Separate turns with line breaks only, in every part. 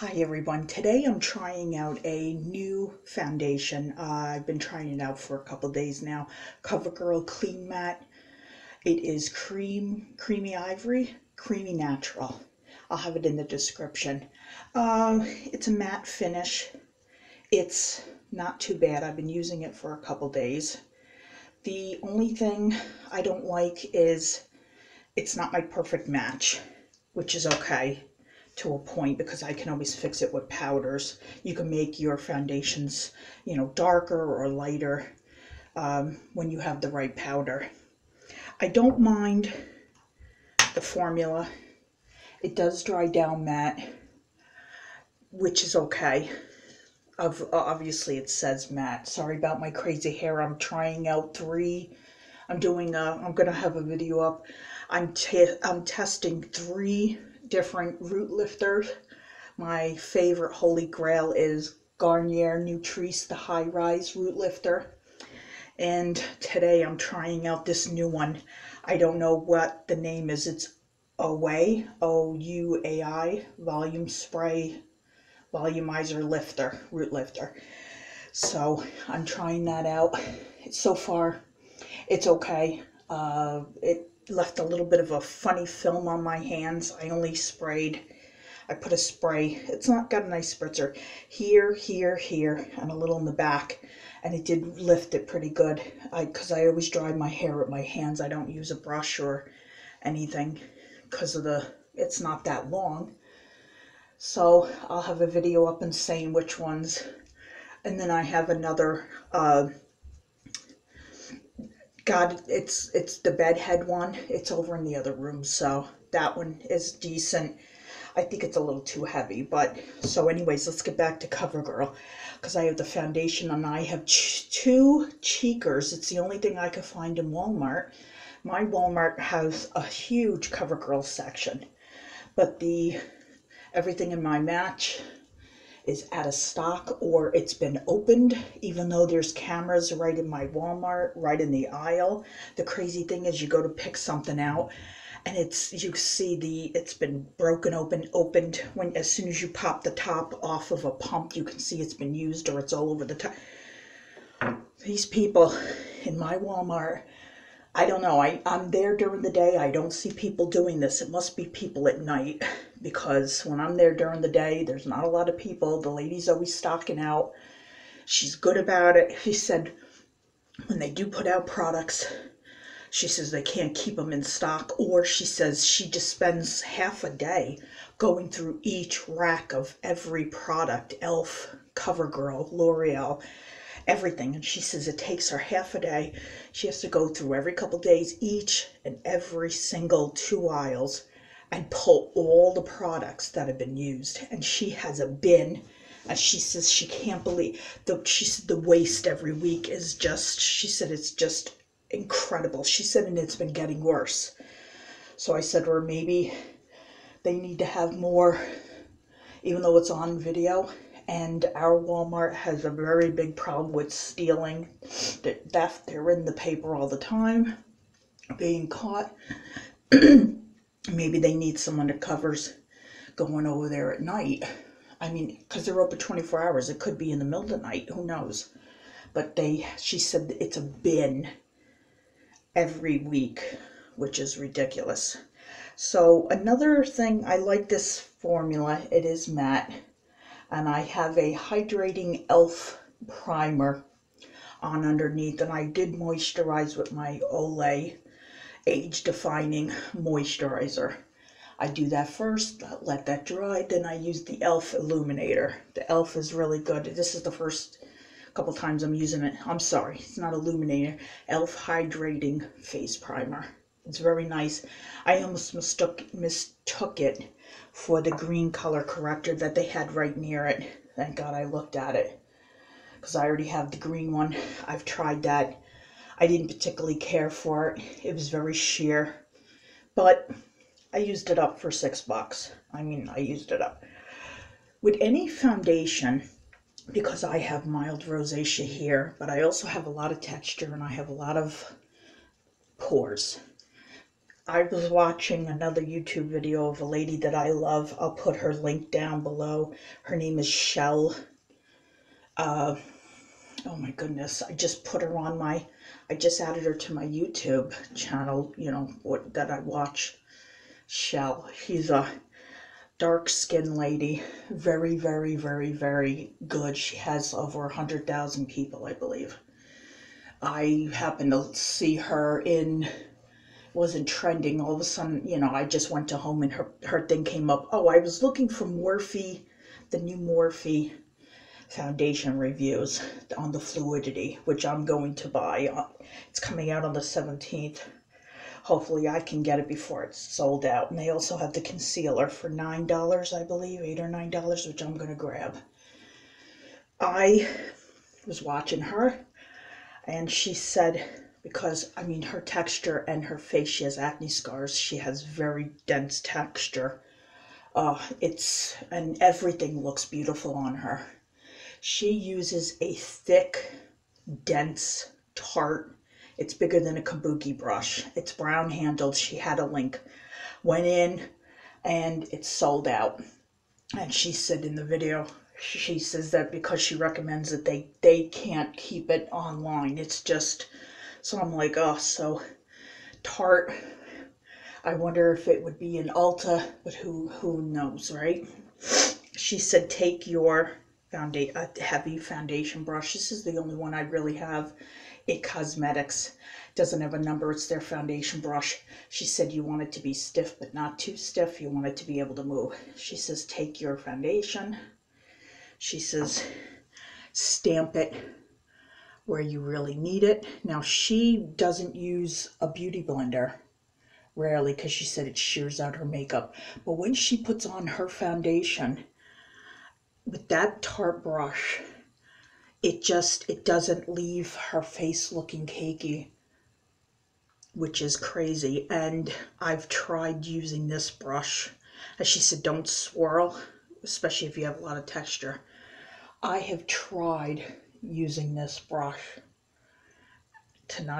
Hi everyone. Today I'm trying out a new foundation. Uh, I've been trying it out for a couple days now. CoverGirl Clean Matte. It is cream, creamy ivory, creamy natural. I'll have it in the description. Uh, it's a matte finish. It's not too bad. I've been using it for a couple days. The only thing I don't like is it's not my perfect match, which is okay to a point because I can always fix it with powders. You can make your foundations, you know, darker or lighter um, when you have the right powder. I don't mind the formula. It does dry down matte, which is okay. Of, Obviously, it says matte. Sorry about my crazy hair. I'm trying out three. I'm doing a, I'm to have a video up. I'm, I'm testing three different root lifters. My favorite holy grail is Garnier Fructis, the high rise root lifter. And today I'm trying out this new one. I don't know what the name is. It's Ouai, O-U-A-I, volume spray, volumizer lifter, root lifter. So I'm trying that out. So far, it's okay. Uh, it left a little bit of a funny film on my hands. I only sprayed, I put a spray. It's not got a nice spritzer here, here, here, and a little in the back. And it did lift it pretty good. I Because I, always dry my hair with my hands. I don't use a brush or anything because of the, it's not that long. So I'll have a video up and saying which ones. And then I have another uh, God, it's it's the bedhead one. It's over in the other room, so that one is decent. I think it's a little too heavy, but so anyways, let's get back to CoverGirl because I have the foundation and I have ch two cheekers. It's the only thing I could find in Walmart. My Walmart has a huge CoverGirl section, but the everything in my match is out of stock or it's been opened, even though there's cameras right in my Walmart, right in the aisle. The crazy thing is you go to pick something out and it's you see the it's been broken open opened when as soon as you pop the top off of a pump you can see it's been used or it's all over the top these people in my walmart I don't know. I, I'm there during the day. I don't see people doing this. It must be people at night because when I'm there during the day, there's not a lot of people. The lady's always stocking out. She's good about it. She said when they do put out products, she says they can't keep them in stock, or she says she just spends half a day going through each rack of every product ELF, CoverGirl, L'Oreal, everything. And she says it takes her half a day. She has to go through every couple days each and every single two aisles and pull all the products that have been used. And she has a bin. And she says she can't believe the she said the waste every week is just she said it's just incredible. She said and it's been getting worse. So I said or maybe they need to have more even though it's on video and our Walmart has a very big problem with stealing, theft. They're in the paper all the time, being caught. Maybe they need some undercovers going over there at night. I mean, because they're open 24 hours. It could be in the middle of the night. Who knows? But they, she said it's a bin every week, which is ridiculous. So another thing, I like this formula. It is matte and I have a hydrating elf primer on underneath and I did moisturize with my Olay age defining moisturizer. I do that first, let that dry, then I use the e.l.f. illuminator. The e.l.f. is really good. This is the first couple times I'm using it. I'm sorry, it's not illuminator. e.l.f. hydrating face primer. It's very nice. I almost mistook, mistook it for the green color corrector that they had right near it. Thank God I looked at it because I already have the green one. I've tried that. I didn't particularly care for it. It was very sheer, but I used it up for six bucks. I mean, I used it up. With any foundation, because I have mild rosacea here, but I also have a lot of texture and I have a lot of pores. I was watching another YouTube video of a lady that I love. I'll put her link down below. Her name is Chell. Uh, oh my goodness, I just put her on my, I just added her to my YouTube channel, you know, what, that I watch. Chell. She's a dark skinned lady. Very, very, very, very good. She has over a 100,000 people, I believe. I happened to see her in wasn't trending. All of a sudden, you know, I just went to home and her her thing came up. Oh, I was looking for Morphe, the new Morphe foundation reviews on the fluidity, which I'm going to buy. Uh, it's coming out on the 17th. Hopefully, I can get it before it's sold out. And they also have the concealer for $9, I believe, 8 or $9, which I'm going to grab. I was watching her, and she said, because I mean, her texture and her face, she has acne scars. She has very dense texture. Uh, it's, and everything looks beautiful on her. She uses a thick, dense, Tarte. It's bigger than a kabuki brush. It's brown handled. She had a link. Went in and it's sold out. And she said in the video, she says that because she recommends that they, they can't keep it online. It's just, so I'm like, oh, so Tarte. I wonder if it would be an Ulta, but who who knows, right? She said, take your foundation, a uh, heavy foundation brush. This is the only one I really have. It Cosmetics doesn't have a number. It's their foundation brush. She said you want it to be stiff, but not too stiff. You want it to be able to move. She says, take your foundation. She says, stamp it where you really need it. Now, she doesn't use a beauty blender, rarely, because she said it shears out her makeup. But when she puts on her foundation, with that Tarte brush, it just, it doesn't leave her face looking cakey, which is crazy. And I've tried using this brush. As she said, don't swirl, especially if you have a lot of texture. I have tried using this brush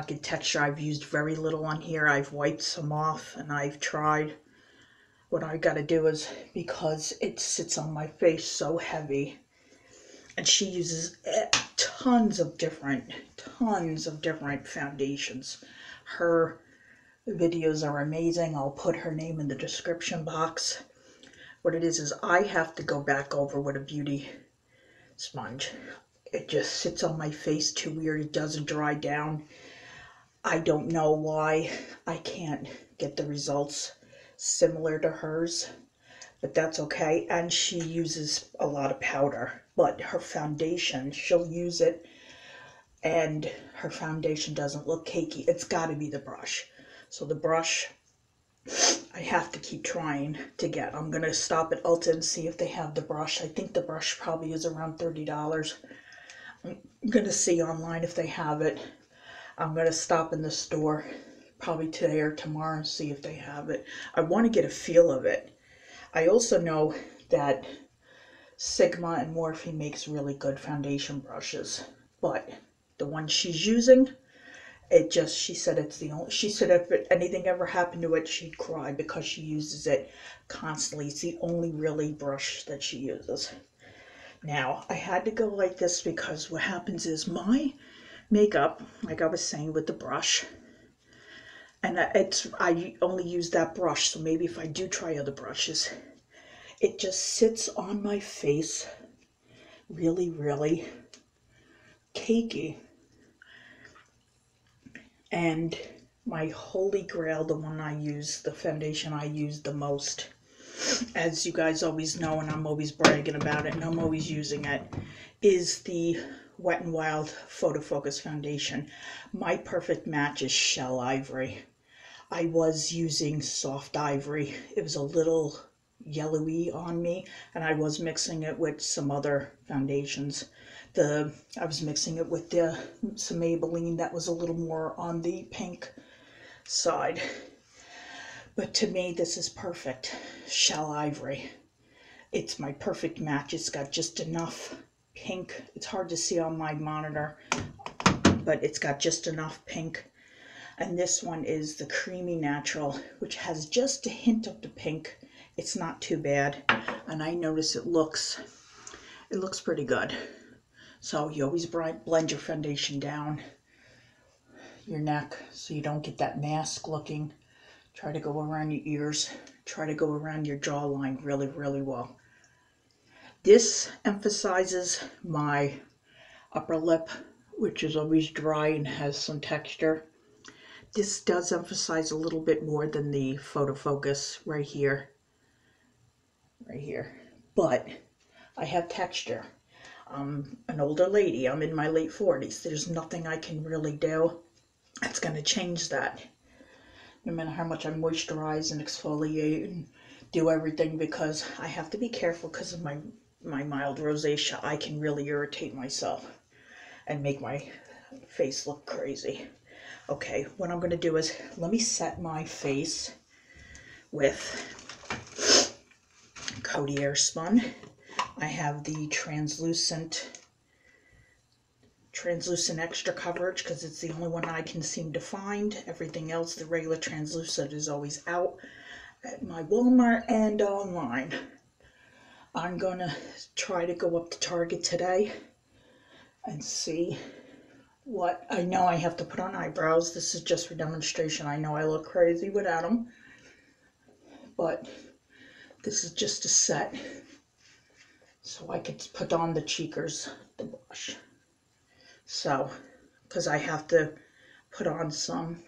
get texture. I've used very little on here. I've wiped some off and I've tried. What I got to do is, because it sits on my face so heavy, and she uses eh, tons of different, tons of different foundations. Her videos are amazing. I'll put her name in the description box. What it is, is I have to go back over with a beauty sponge it just sits on my face too weird. It doesn't dry down. I don't know why I can't get the results similar to hers, but that's okay. And she uses a lot of powder, but her foundation, she'll use it and her foundation doesn't look cakey. It's got to be the brush. So the brush, I have to keep trying to get. I'm going to stop at Ulta and see if they have the brush. I think the brush probably is around $30. I'm going to see online if they have it. I'm going to stop in the store probably today or tomorrow and see if they have it. I want to get a feel of it. I also know that Sigma and Morphe makes really good foundation brushes, but the one she's using, it just, she said it's the only, she said if anything ever happened to it, she'd cry because she uses it constantly. It's the only really brush that she uses. Now, I had to go like this because what happens is my makeup, like I was saying with the brush, and it's I only use that brush, so maybe if I do try other brushes, it just sits on my face really, really cakey. And my holy grail, the one I use, the foundation I use the most, as you guys always know, and I'm always bragging about it, and I'm always using it, is the Wet n Wild Photo Focus Foundation. My perfect match is Shell Ivory. I was using soft ivory. It was a little yellowy on me, and I was mixing it with some other foundations. The I was mixing it with the some Maybelline that was a little more on the pink side. But to me, this is perfect. Shell Ivory. It's my perfect match. It's got just enough pink. It's hard to see on my monitor, but it's got just enough pink. And this one is the Creamy Natural, which has just a hint of the pink. It's not too bad. And I notice it looks, it looks pretty good. So you always blend your foundation down your neck so you don't get that mask looking. Try to go around your ears. Try to go around your jawline really, really well. This emphasizes my upper lip, which is always dry and has some texture. This does emphasize a little bit more than the photo focus right here. Right here. But I have texture. I'm an older lady. I'm in my late 40s. There's nothing I can really do that's going to change that. No matter how much I moisturize and exfoliate and do everything because I have to be careful because of my, my mild rosacea. I can really irritate myself and make my face look crazy. Okay, what I'm going to do is let me set my face with Coty Airspun. I have the translucent translucent extra coverage because it's the only one I can seem to find. Everything else, the regular translucent is always out at my Walmart and online. I'm going to try to go up to Target today and see what I know I have to put on eyebrows. This is just for demonstration. I know I look crazy without them, but this is just a set so I could put on the cheekers, the brush. So, because I have to put on some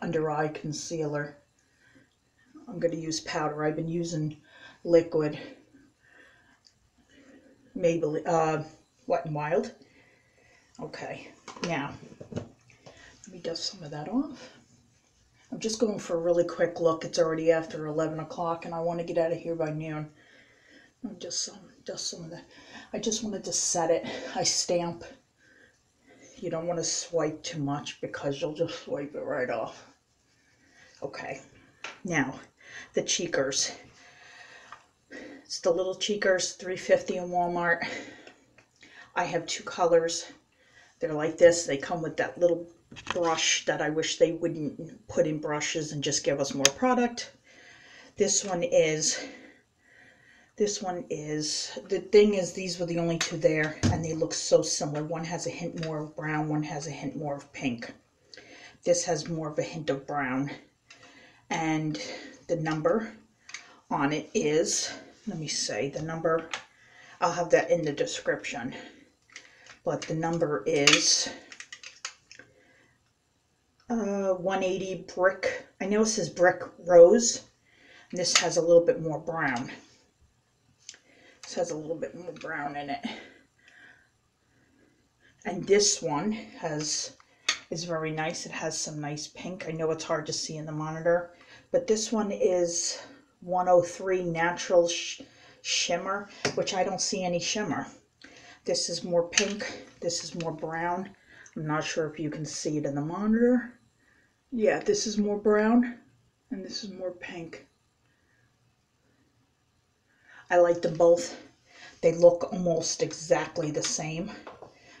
under eye concealer. I'm going to use powder. I've been using liquid Maybelline, uh, Wet n Wild. Okay, now, let me dust some of that off. I'm just going for a really quick look. It's already after 11 o'clock and I want to get out of here by noon. I'm just some, dust some of that. I just wanted to set it. I stamp you don't want to swipe too much because you'll just swipe it right off. Okay, now the cheekers. It's the little cheekers, 350 in Walmart. I have two colors. They're like this. They come with that little brush that I wish they wouldn't put in brushes and just give us more product. This one is this one is, the thing is these were the only two there and they look so similar. One has a hint more of brown, one has a hint more of pink. This has more of a hint of brown. And the number on it is, let me say, the number, I'll have that in the description. But the number is uh, 180 brick. I know it says brick rose. And this has a little bit more brown. This has a little bit more brown in it. And this one has is very nice. It has some nice pink. I know it's hard to see in the monitor, but this one is 103 Natural sh Shimmer, which I don't see any shimmer. This is more pink. This is more brown. I'm not sure if you can see it in the monitor. Yeah, this is more brown and this is more pink. I like them both. They look almost exactly the same,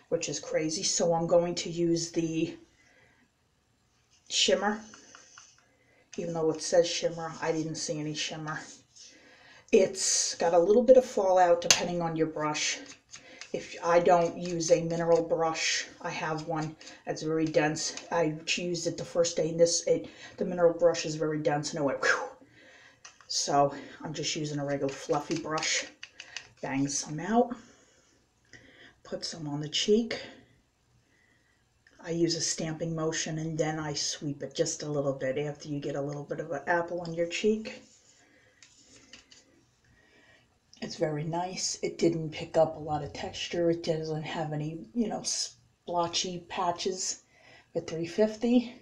which is crazy. So I'm going to use the shimmer. Even though it says shimmer, I didn't see any shimmer. It's got a little bit of fallout depending on your brush. If I don't use a mineral brush, I have one that's very dense. I used it the first day and this, it, the mineral brush is very dense and it went whew, so I'm just using a regular fluffy brush. Bang some out. Put some on the cheek. I use a stamping motion and then I sweep it just a little bit after you get a little bit of an apple on your cheek. It's very nice. It didn't pick up a lot of texture. It doesn't have any, you know, splotchy patches at 350.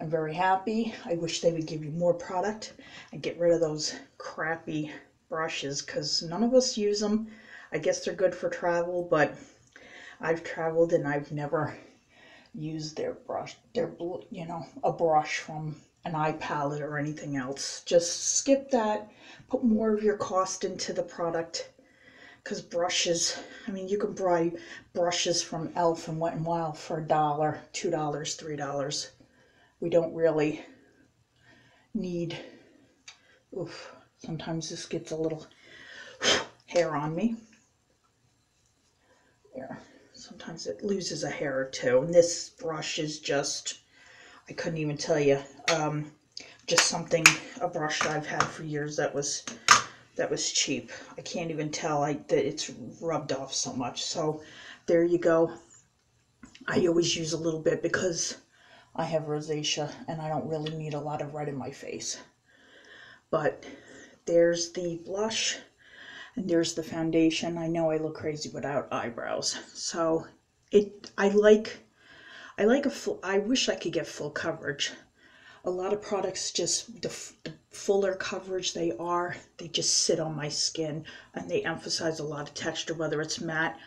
I'm very happy. I wish they would give you more product and get rid of those crappy brushes because none of us use them. I guess they're good for travel, but I've traveled and I've never used their brush, their, you know, a brush from an eye palette or anything else. Just skip that, put more of your cost into the product because brushes, I mean, you can buy brushes from e.l.f. and Wet n Wild for a dollar, two dollars, three dollars we don't really need, oof, sometimes this gets a little hair on me. There, sometimes it loses a hair or two. And this brush is just, I couldn't even tell you, um, just something, a brush that I've had for years that was, that was cheap. I can't even tell I, that it's rubbed off so much. So there you go. I always use a little bit because I have rosacea and I don't really need a lot of red in my face. But there's the blush and there's the foundation. I know I look crazy without eyebrows. So it I like I like a full I wish I could get full coverage. A lot of products just the, the fuller coverage they are, they just sit on my skin and they emphasize a lot of texture whether it's matte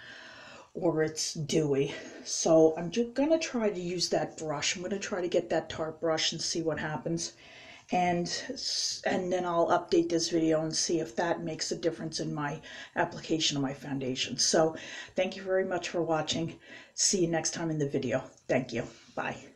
or it's dewy. So I'm just gonna try to use that brush. I'm gonna try to get that Tarte brush and see what happens. And, and then I'll update this video and see if that makes a difference in my application of my foundation. So thank you very much for watching. See you next time in the video. Thank you. Bye.